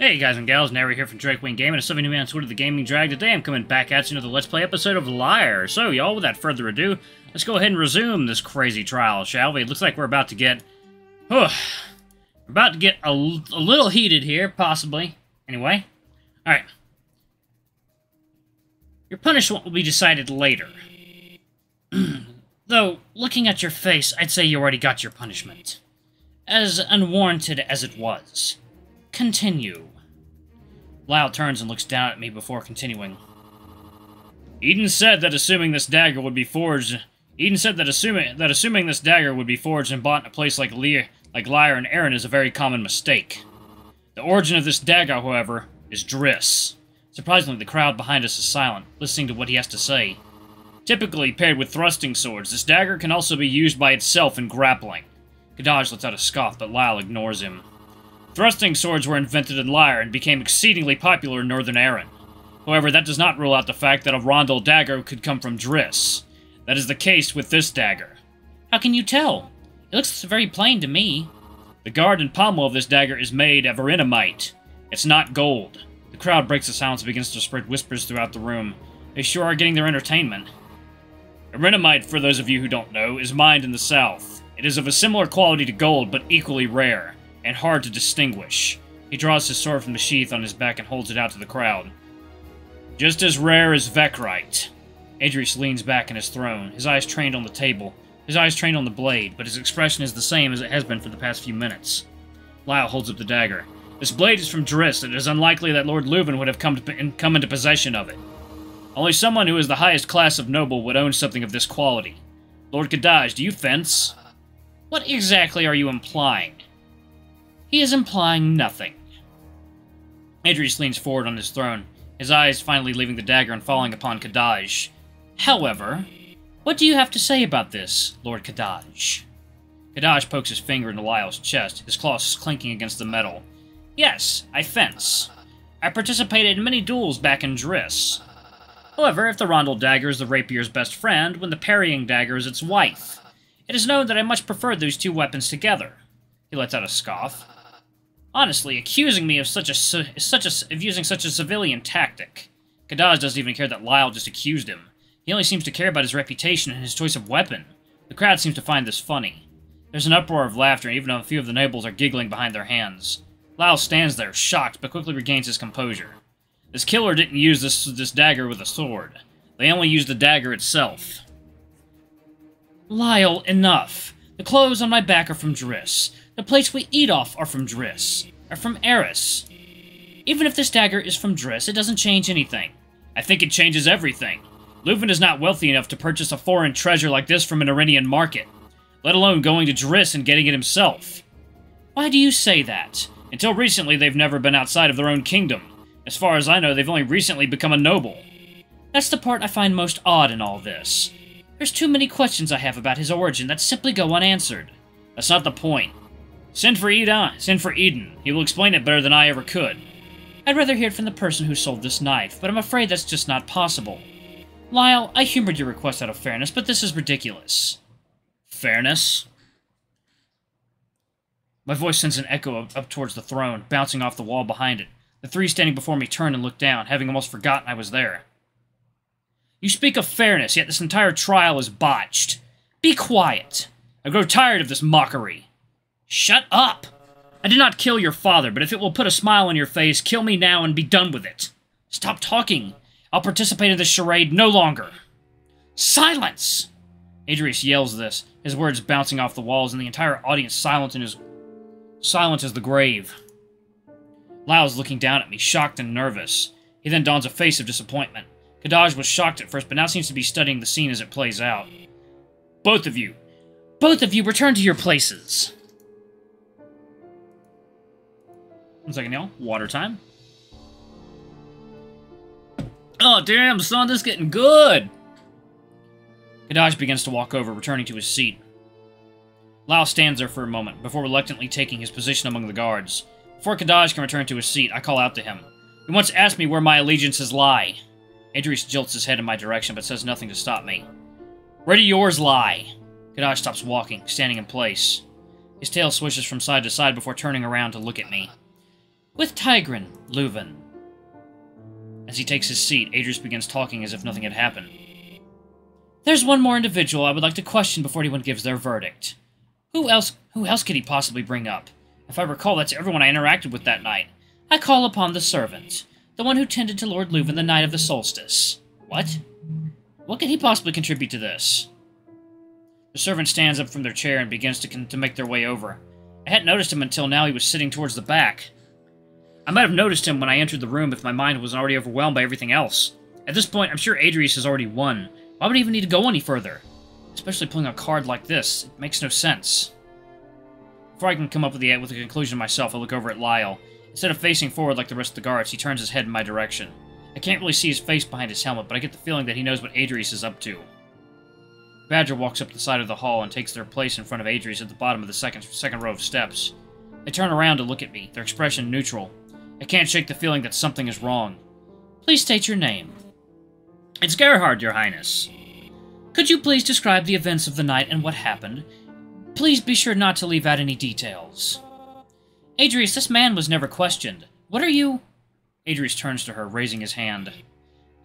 Hey guys and gals, Nary here from Drakewing Gaming, a 70 man Twitter the Gaming Drag. Today I'm coming back at you the Let's Play episode of Lyre. So y'all, without further ado, let's go ahead and resume this crazy trial, shall we? It looks like we're about to get... Whew, we're about to get a, a little heated here, possibly. Anyway, alright. Your punishment will be decided later. Though, looking at your face, I'd say you already got your punishment. As unwarranted as it was. Continue. Lyle turns and looks down at me before continuing. Eden said that assuming this dagger would be forged... Eden said that assuming that assuming this dagger would be forged and bought in a place like Lear, like Lyre and Erin is a very common mistake. The origin of this dagger, however, is Driss. Surprisingly, the crowd behind us is silent, listening to what he has to say. Typically paired with thrusting swords, this dagger can also be used by itself in grappling. Kadaj lets out a scoff, but Lyle ignores him. Thrusting swords were invented in Lyre and became exceedingly popular in Northern Erin. However, that does not rule out the fact that a Rondel dagger could come from Driss. That is the case with this dagger. How can you tell? It looks very plain to me. The guard and pommel of this dagger is made of erinamite. It's not gold. The crowd breaks the silence and begins to spread whispers throughout the room. They sure are getting their entertainment. Erinamite, for those of you who don't know, is mined in the south. It is of a similar quality to gold, but equally rare and hard to distinguish. He draws his sword from the sheath on his back and holds it out to the crowd. Just as rare as Vekrite. Adrius leans back in his throne, his eyes trained on the table, his eyes trained on the blade, but his expression is the same as it has been for the past few minutes. Lyle holds up the dagger. This blade is from Driss, and it is unlikely that Lord Luvun would have come, to, come into possession of it. Only someone who is the highest class of noble would own something of this quality. Lord Kadaj, do you fence? What exactly are you implying? He is implying nothing. Adrius leans forward on his throne, his eyes finally leaving the dagger and falling upon Kadaj. However, what do you have to say about this, Lord Kadaj? Kadaj pokes his finger into Lyle's chest, his claws clinking against the metal. Yes, I fence. I participated in many duels back in Driss. However, if the Rondel dagger is the rapier's best friend, when the parrying dagger is its wife, it is known that I much prefer those two weapons together. He lets out a scoff. Honestly, accusing me of such a such a of using such a civilian tactic. Kadaj doesn't even care that Lyle just accused him. He only seems to care about his reputation and his choice of weapon. The crowd seems to find this funny. There's an uproar of laughter, and even a few of the nobles are giggling behind their hands. Lyle stands there, shocked, but quickly regains his composure. This killer didn't use this, this dagger with a sword. They only used the dagger itself. Lyle, enough. The clothes on my back are from Driss. The plates we eat off are from Driss. Are from Eris. Even if this dagger is from Driss, it doesn't change anything. I think it changes everything. Luvun is not wealthy enough to purchase a foreign treasure like this from an Iranian market, let alone going to Driss and getting it himself. Why do you say that? Until recently, they've never been outside of their own kingdom. As far as I know, they've only recently become a noble. That's the part I find most odd in all this. There's too many questions I have about his origin that simply go unanswered. That's not the point. Send for Eden. Send for Eden. He will explain it better than I ever could. I'd rather hear it from the person who sold this knife, but I'm afraid that's just not possible. Lyle, I humored your request out of fairness, but this is ridiculous. Fairness? My voice sends an echo up, up towards the throne, bouncing off the wall behind it. The three standing before me turn and look down, having almost forgotten I was there. You speak of fairness, yet this entire trial is botched. Be quiet. I grow tired of this mockery. Shut up! I did not kill your father, but if it will put a smile on your face, kill me now and be done with it. Stop talking. I'll participate in this charade no longer. Silence! Adrius yells this, his words bouncing off the walls, and the entire audience silent in his silent as the grave. Lyle's looking down at me, shocked and nervous. He then dons a face of disappointment. Kadaj was shocked at first, but now seems to be studying the scene as it plays out. Both of you, both of you return to your places. One second, y'all. Water time. Oh, damn, son, this is getting good. Kadaj begins to walk over, returning to his seat. Lyle stands there for a moment, before reluctantly taking his position among the guards. Before Kadaj can return to his seat, I call out to him. He once asked me where my allegiances lie. Adrius jolts his head in my direction, but says nothing to stop me. Where do yours lie? Kadaj stops walking, standing in place. His tail swishes from side to side before turning around to look at me. With Tigran, Luvun. As he takes his seat, Adrius begins talking as if nothing had happened. There's one more individual I would like to question before anyone gives their verdict. Who else who else could he possibly bring up? If I recall, that's everyone I interacted with that night. I call upon the servant, the one who tended to Lord Luvun the night of the solstice. What? What could he possibly contribute to this? The servant stands up from their chair and begins to, to make their way over. I hadn't noticed him until now he was sitting towards the back. I might have noticed him when I entered the room if my mind wasn't already overwhelmed by everything else. At this point, I'm sure Adrius has already won. Why would he even need to go any further? Especially pulling a card like this. It makes no sense. Before I can come up with, the, with a conclusion myself, I look over at Lyle. Instead of facing forward like the rest of the guards, he turns his head in my direction. I can't really see his face behind his helmet, but I get the feeling that he knows what Adrius is up to. Badger walks up the side of the hall and takes their place in front of Adrius at the bottom of the second, second row of steps. They turn around to look at me, their expression neutral. I can't shake the feeling that something is wrong. Please state your name. It's Gerhard, your highness. Could you please describe the events of the night and what happened? Please be sure not to leave out any details. Adrius, this man was never questioned. What are you... Adrius turns to her, raising his hand.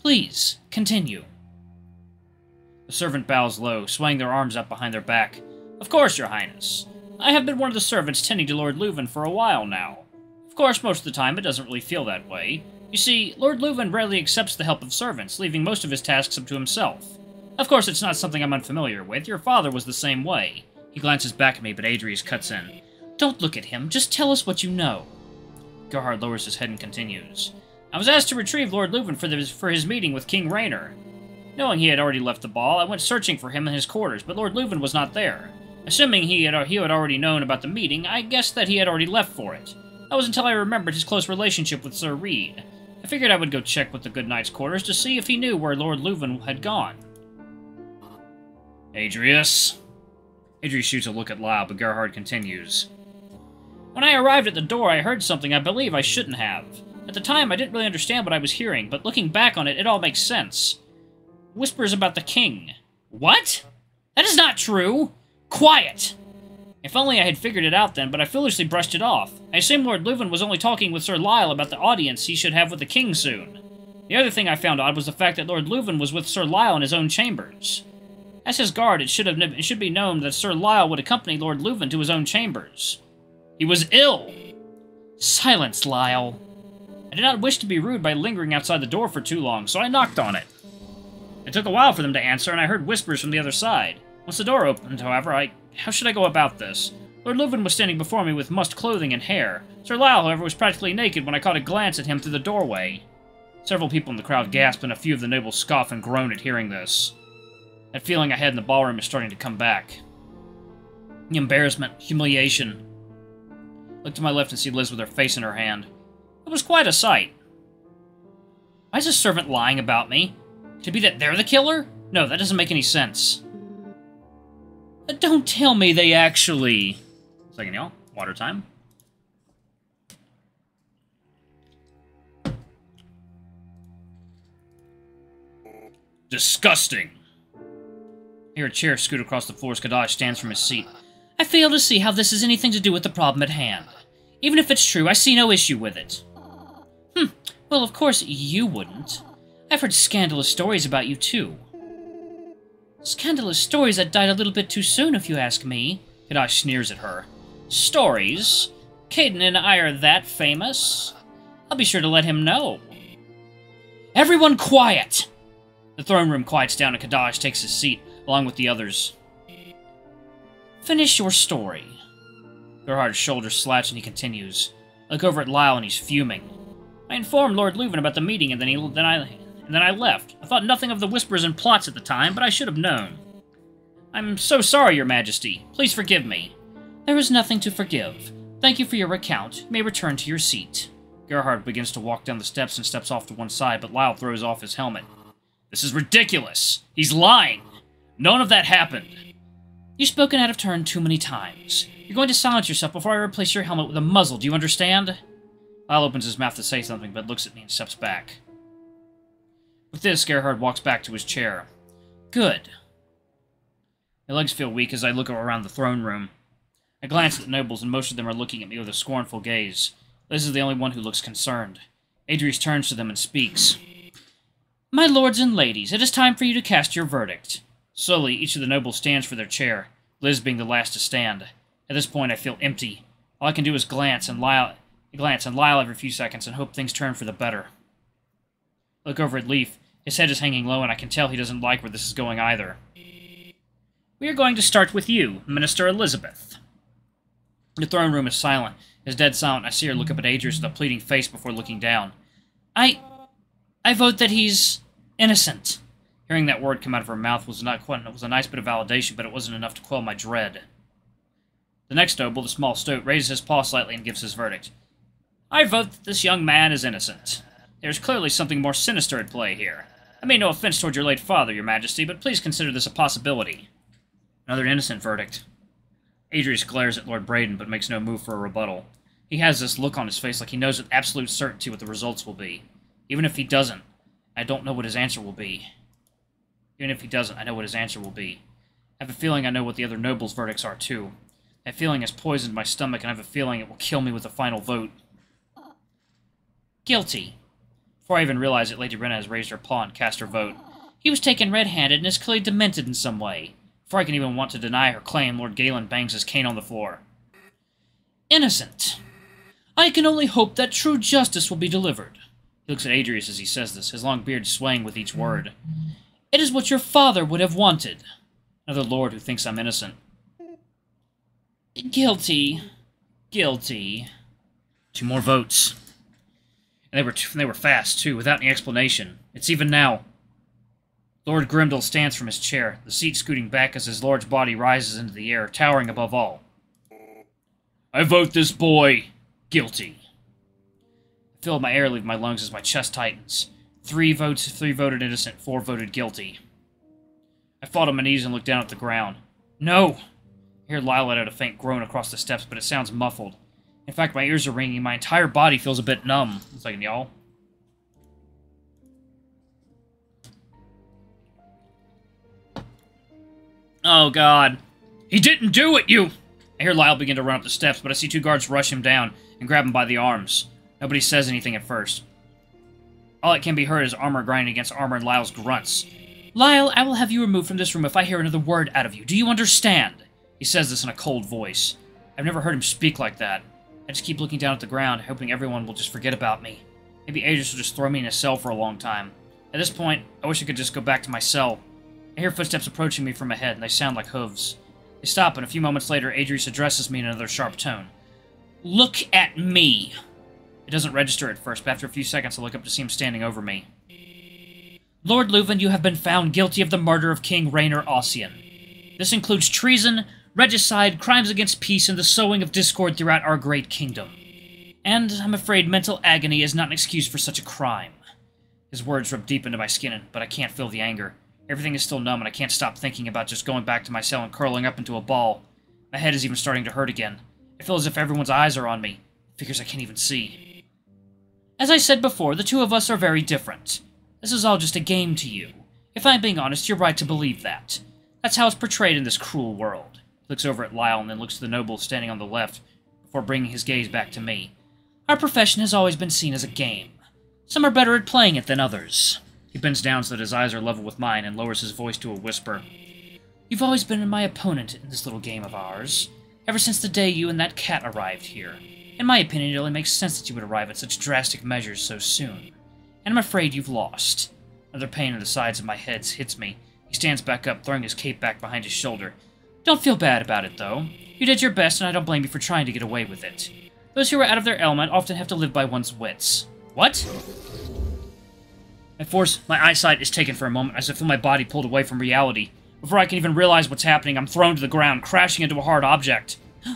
Please, continue. The servant bows low, swaying their arms up behind their back. Of course, your highness. I have been one of the servants tending to Lord Luvun for a while now. Of course, most of the time it doesn't really feel that way. You see, Lord Luvun rarely accepts the help of servants, leaving most of his tasks up to himself. Of course, it's not something I'm unfamiliar with. Your father was the same way. He glances back at me, but Adrius cuts in. Don't look at him. Just tell us what you know. Gerhard lowers his head and continues. I was asked to retrieve Lord Luvun for, the, for his meeting with King Raynor. Knowing he had already left the ball, I went searching for him in his quarters, but Lord Luvun was not there. Assuming he had, he had already known about the meeting, I guessed that he had already left for it. That was until I remembered his close relationship with Sir Reed. I figured I would go check with the good knight's quarters to see if he knew where Lord Luvun had gone. Adrius? Adrius shoots a look at Lyle, but Gerhard continues. When I arrived at the door, I heard something I believe I shouldn't have. At the time, I didn't really understand what I was hearing, but looking back on it, it all makes sense. Whispers about the king. What? That is not true! Quiet! If only I had figured it out then, but I foolishly brushed it off. I assume Lord Luvun was only talking with Sir Lyle about the audience he should have with the king soon. The other thing I found odd was the fact that Lord Luvun was with Sir Lyle in his own chambers. As his guard, it should, have, it should be known that Sir Lyle would accompany Lord Luvun to his own chambers. He was ill! Silence, Lyle. I did not wish to be rude by lingering outside the door for too long, so I knocked on it. It took a while for them to answer, and I heard whispers from the other side. Once the door opened, however, I... How should I go about this? Lord Luvun was standing before me with mussed clothing and hair. Sir Lyle, however, was practically naked when I caught a glance at him through the doorway. Several people in the crowd gasped, and a few of the nobles scoff and groan at hearing this. That feeling I had in the ballroom is starting to come back. The embarrassment, humiliation, Look to my left and see Liz with her face in her hand. It was quite a sight. Why is this servant lying about me? It be that they're the killer? No, that doesn't make any sense. But don't tell me they actually... Second, y'all. Water time. Disgusting. Here, a chair scoot across the floor as Kadash stands from his seat. I fail to see how this has anything to do with the problem at hand. Even if it's true, I see no issue with it. Hmm, well, of course you wouldn't. I've heard scandalous stories about you, too. Scandalous stories that died a little bit too soon, if you ask me. Kadash sneers at her. Stories? Kaidan and I are that famous? I'll be sure to let him know. Everyone quiet! The throne room quiets down and Kadash takes his seat, along with the others. Finish your story. Gerhard's shoulders slouch and he continues. I look over at Lyle and he's fuming. I informed Lord Luvun about the meeting and then he then I and then I left. I thought nothing of the whispers and plots at the time, but I should have known. I'm so sorry, Your Majesty. Please forgive me. There is nothing to forgive. Thank you for your account. You may return to your seat. Gerhard begins to walk down the steps and steps off to one side, but Lyle throws off his helmet. This is ridiculous. He's lying. None of that happened. You've spoken out of turn too many times. You're going to silence yourself before I replace your helmet with a muzzle, do you understand? Lyle opens his mouth to say something, but looks at me and steps back. With this, Gerhard walks back to his chair. Good. My legs feel weak as I look around the throne room. I glance at the nobles, and most of them are looking at me with a scornful gaze. Liz is the only one who looks concerned. Adrius turns to them and speaks. My lords and ladies, it is time for you to cast your verdict. Slowly, each of the nobles stands for their chair, Liz being the last to stand. At this point, I feel empty. All I can do is glance and Lyle, glance and Lyle every few seconds and hope things turn for the better. look over at Leif. His head is hanging low, and I can tell he doesn't like where this is going either. We are going to start with you, Minister Elizabeth. The throne room is silent. As dead silent, I see her look up at Adrius with a pleading face before looking down. I... I vote that he's innocent. Hearing that word come out of her mouth was not quite, it was a nice bit of validation, but it wasn't enough to quell my dread. The next noble, the small stoat, raises his paw slightly and gives his verdict. I vote that this young man is innocent. There's clearly something more sinister at play here. I mean no offense toward your late father, your majesty, but please consider this a possibility. Another innocent verdict. Adrius glares at Lord Braden, but makes no move for a rebuttal. He has this look on his face like he knows with absolute certainty what the results will be. Even if he doesn't, I don't know what his answer will be. Even if he doesn't, I know what his answer will be. I have a feeling I know what the other nobles' verdicts are, too. That feeling has poisoned my stomach, and I have a feeling it will kill me with the final vote. Guilty. Before I even realize it, Lady Brenna has raised her paw and cast her vote. He was taken red-handed and is clearly demented in some way. Before I can even want to deny her claim, Lord Galen bangs his cane on the floor. Innocent. I can only hope that true justice will be delivered. He looks at Adrius as he says this, his long beard swaying with each word. It is what your father would have wanted. Another lord who thinks I'm innocent. Guilty. Guilty. Two more votes. And they were, they were fast, too, without any explanation. It's even now. Lord Grimdal stands from his chair, the seat scooting back as his large body rises into the air, towering above all. I vote this boy guilty. I feel my air leave my lungs as my chest tightens. Three votes, three voted innocent, four voted guilty. I fall to my knees and look down at the ground. No! I hear Lyle let out a faint groan across the steps, but it sounds muffled. In fact, my ears are ringing, my entire body feels a bit numb. One second, y'all. Oh, God. He didn't do it, you! I hear Lyle begin to run up the steps, but I see two guards rush him down and grab him by the arms. Nobody says anything at first. All that can be heard is armor grinding against armor and Lyle's grunts. Lyle, I will have you removed from this room if I hear another word out of you. Do you understand? He says this in a cold voice. I've never heard him speak like that. I just keep looking down at the ground, hoping everyone will just forget about me. Maybe Adrius will just throw me in a cell for a long time. At this point, I wish I could just go back to my cell, I hear footsteps approaching me from ahead, and they sound like hooves. They stop, and a few moments later, Adrius addresses me in another sharp tone. Look at me! It doesn't register at first, but after a few seconds, I look up to see him standing over me. Lord Luvun, you have been found guilty of the murder of King Raynor Ossian. This includes treason, regicide, crimes against peace, and the sowing of discord throughout our great kingdom. And I'm afraid mental agony is not an excuse for such a crime. His words rub deep into my skin, but I can't feel the anger. Everything is still numb, and I can't stop thinking about just going back to my cell and curling up into a ball. My head is even starting to hurt again. I feel as if everyone's eyes are on me. Figures I can't even see. As I said before, the two of us are very different. This is all just a game to you. If I'm being honest, you're right to believe that. That's how it's portrayed in this cruel world. Looks over at Lyle and then looks to the noble standing on the left, before bringing his gaze back to me. Our profession has always been seen as a game. Some are better at playing it than others. He bends down so that his eyes are level with mine and lowers his voice to a whisper. You've always been my opponent in this little game of ours, ever since the day you and that cat arrived here. In my opinion, it only makes sense that you would arrive at such drastic measures so soon. And I'm afraid you've lost. Another pain in the sides of my head hits me. He stands back up, throwing his cape back behind his shoulder. Don't feel bad about it, though. You did your best, and I don't blame you for trying to get away with it. Those who are out of their element often have to live by one's wits. What? My force, my eyesight is taken for a moment as I feel my body pulled away from reality. Before I can even realize what's happening, I'm thrown to the ground, crashing into a hard object.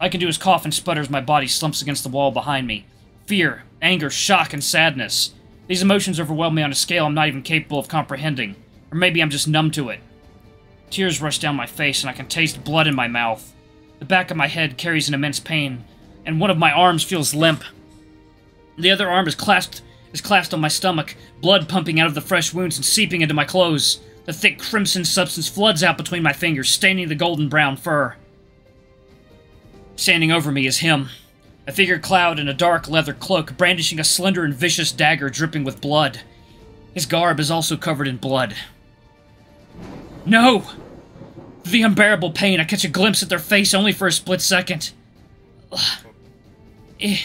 I can do is cough and sputter as my body slumps against the wall behind me. Fear, anger, shock, and sadness. These emotions overwhelm me on a scale I'm not even capable of comprehending. Or maybe I'm just numb to it. Tears rush down my face and I can taste blood in my mouth. The back of my head carries an immense pain, and one of my arms feels limp. The other arm is clasped is clasped on my stomach, blood pumping out of the fresh wounds and seeping into my clothes. The thick crimson substance floods out between my fingers, staining the golden brown fur. Standing over me is him, a figure clad in a dark leather cloak, brandishing a slender and vicious dagger dripping with blood. His garb is also covered in blood. No! The unbearable pain, I catch a glimpse at their face only for a split second. Ugh. Eh.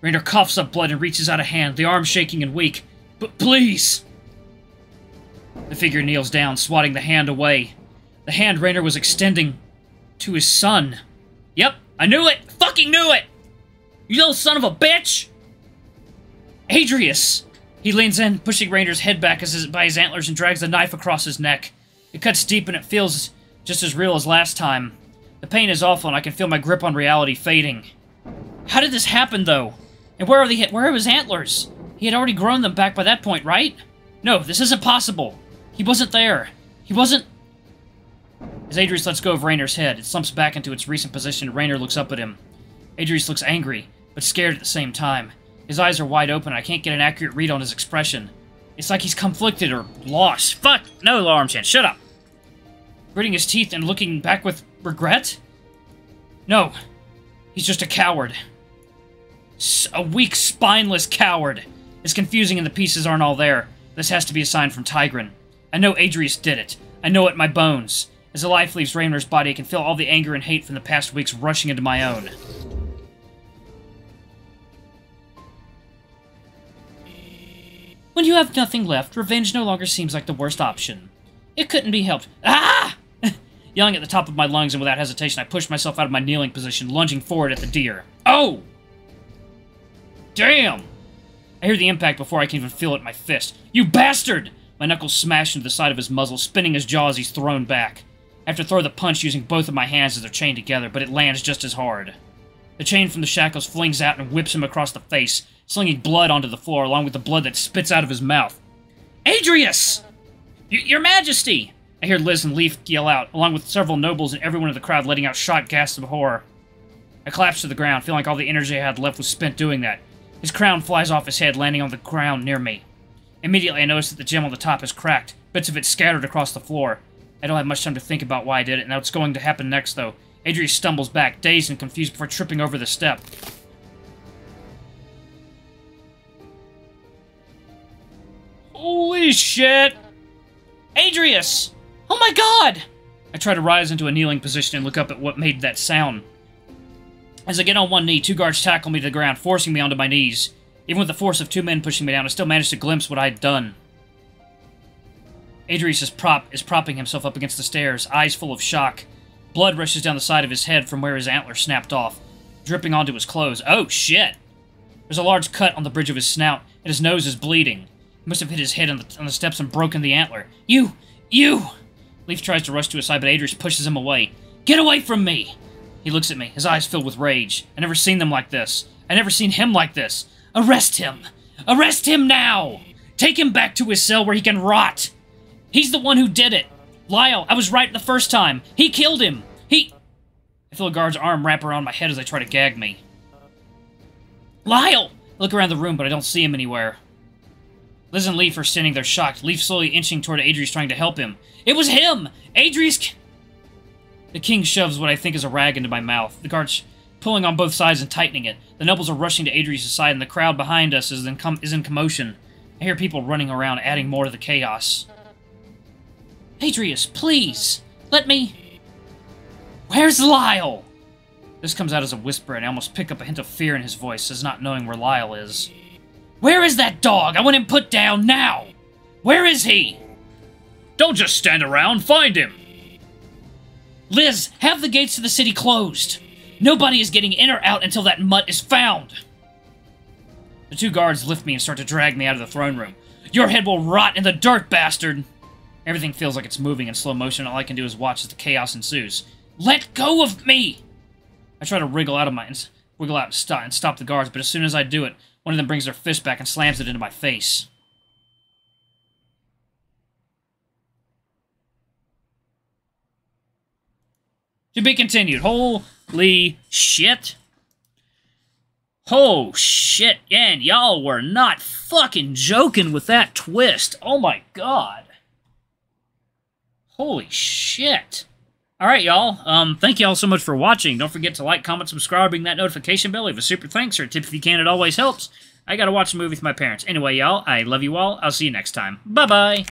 Raynor coughs up blood and reaches out a hand, the arm shaking and weak. But please! The figure kneels down, swatting the hand away. The hand Raynor was extending to his son. Yep, I knew it! Fucking knew it! You little son of a bitch! Adrius! He leans in, pushing Raynor's head back his, by his antlers and drags the knife across his neck. It cuts deep and it feels just as real as last time. The pain is awful and I can feel my grip on reality fading. How did this happen, though? And where are the where are his antlers? He had already grown them back by that point, right? No, this isn't possible. He wasn't there. He wasn't... As Adrius lets go of Raynor's head, it slumps back into its recent position and Raynor looks up at him. Adrius looks angry, but scared at the same time. His eyes are wide open, I can't get an accurate read on his expression. It's like he's conflicted or lost. Fuck! No, alarm, Laurumchan, shut up! Gritting his teeth and looking back with regret? No. He's just a coward. S a weak, spineless coward. It's confusing and the pieces aren't all there. This has to be a sign from Tigran. I know Adrius did it. I know it my bones. As the life leaves Raynor's body, I can feel all the anger and hate from the past weeks rushing into my own. When you have nothing left, revenge no longer seems like the worst option. It couldn't be helped. Ah! Yelling at the top of my lungs and without hesitation, I pushed myself out of my kneeling position, lunging forward at the deer. Oh! Damn! I hear the impact before I can even feel it in my fist. You bastard! My knuckles smash into the side of his muzzle, spinning his jaw as he's thrown back. I have to throw the punch using both of my hands as they're chained together, but it lands just as hard. The chain from the shackles flings out and whips him across the face, slinging blood onto the floor along with the blood that spits out of his mouth. Adrius! Y Your Majesty! I hear Liz and Leif yell out, along with several nobles and everyone in the crowd letting out shot gasps of horror. I collapse to the ground, feeling like all the energy I had left was spent doing that. His crown flies off his head, landing on the ground near me. Immediately, I notice that the gem on the top is cracked, bits of it scattered across the floor. I don't have much time to think about why I did it and what's going to happen next, though. Adrius stumbles back, dazed and confused before tripping over the step. Holy shit! Adrius! Oh my god! I try to rise into a kneeling position and look up at what made that sound. As I get on one knee, two guards tackle me to the ground, forcing me onto my knees. Even with the force of two men pushing me down, I still managed to glimpse what I had done. Adrius is, prop is propping himself up against the stairs, eyes full of shock. Blood rushes down the side of his head from where his antler snapped off, dripping onto his clothes. Oh, shit! There's a large cut on the bridge of his snout, and his nose is bleeding. Must have hit his head on the, on the steps and broken the antler. You! You! Leif tries to rush to his side, but Adrius pushes him away. Get away from me! He looks at me, his eyes filled with rage. I never seen them like this. I never seen him like this. Arrest him! Arrest him now! Take him back to his cell where he can rot! He's the one who did it! Lyle, I was right the first time! He killed him! He... I feel a guard's arm wrap around my head as they try to gag me. Lyle! I look around the room, but I don't see him anywhere. Liz and Leif are standing there shocked, Leif slowly inching toward Adrius trying to help him. It was him! Adrius... The king shoves what I think is a rag into my mouth. The guards pulling on both sides and tightening it. The nobles are rushing to Adrius' side, and the crowd behind us is in, is in commotion. I hear people running around, adding more to the chaos. Adrius, please! Let me... Where's Lyle? This comes out as a whisper, and I almost pick up a hint of fear in his voice, as not knowing where Lyle is. Where is that dog? I want him put down now! Where is he? Don't just stand around, find him! Liz, have the gates to the city closed! Nobody is getting in or out until that mutt is found! The two guards lift me and start to drag me out of the throne room. Your head will rot in the dirt, bastard! Everything feels like it's moving in slow motion. All I can do is watch as the chaos ensues. Let go of me! I try to wriggle out of my... wiggle out and stop, and stop the guards, but as soon as I do it, one of them brings their fist back and slams it into my face. To be continued. Holy shit. Oh shit, and y'all were not fucking joking with that twist. Oh my god. Holy shit. Alright, y'all. Um, thank you all so much for watching. Don't forget to like, comment, subscribe, ring that notification bell, leave a super thanks or a tip if you can. It always helps. I gotta watch a movie with my parents. Anyway, y'all, I love you all. I'll see you next time. Bye-bye.